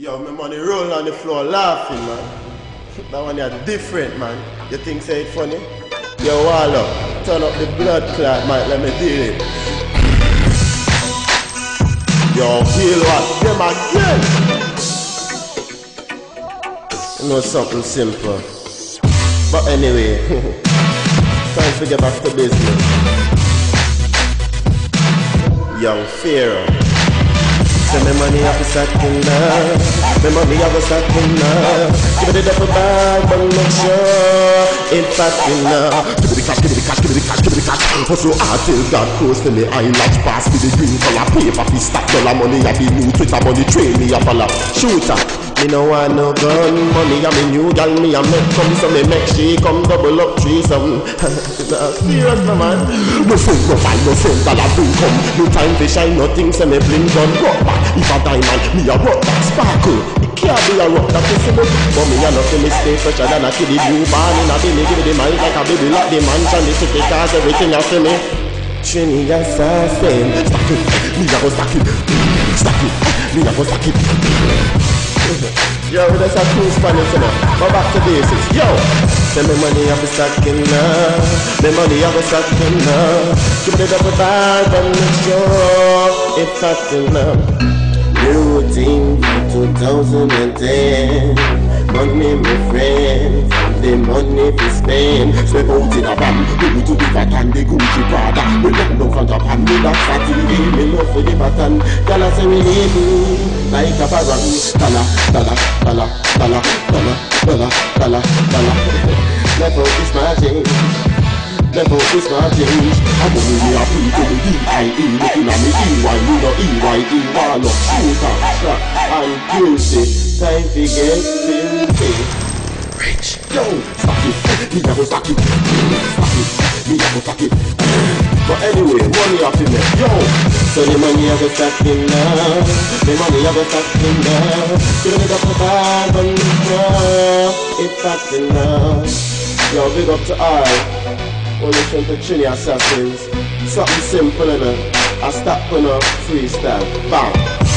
Yo, my money roll on the floor laughing, man. That one is different, man. You think say it funny? Yo, Wallo, turn up the blood clot, mate, let me deal it. Yo, feel what? Them again. You know something simple. But anyway, time to get back to business. Young Pharaoh. Say me money have to start now. Me money have to start now. Give me the double bag, but make sure it's fat enough. Give me the cash, give me the cash, give me the cash, give me the cash. Hustle hard till God close to me. I large pass with the green color paper. Fi stack dollar money, I be new Twitter money. Train me a follow shooter. Me no want no gun money, I'm a new gal, me a make come so me make she come double up three some. serious no man. No phone, no find, no phone, dollar bring come. No time to shine, nothing, say me bling gun. Rock back, if a diamond, me a rock back sparkle. It can't be a rock that possible. But me a nothing, me stay fresher than a kid. Barn in a belly, give me the mic like a baby, like the mansion, the city cars, everything you for me. Trini assassin, stack it, me a go stack it, stack it, me a go stack it. Yo, that's a cool Spanish, you know. But back to basics. Yo, say me money have a stacking now. Uh, me money have be stacking now. Uh, give me the double bag and make sure it's stacking up. Uh. New routine for 2010. Money, my friend. The money we spend Step out in a van Baby to the fat and the Gucci Prada We no front up and that's fatty Love for the pattern Girl say me need me Like a Dollar, dollar, dollar, dollar, dollar, dollar, dollar, dollar Left out is my change Left is my change I'm a free to the D-I-E Looking at me E-Y, you know E-Y-E Wall up, shooter, shot and guilty Time to get filthy rich. Yo, stack it, me a go stack it, stack it, me a go stack it. But anyway, money off in there, yo. So the money I go stacking now, the money I go stacking now. Give me the bag on the floor, it's stacking now. Yo, big up to I. Well, listen to Trini Assassins. Something simple, innit? I stop on a freestyle. Bang.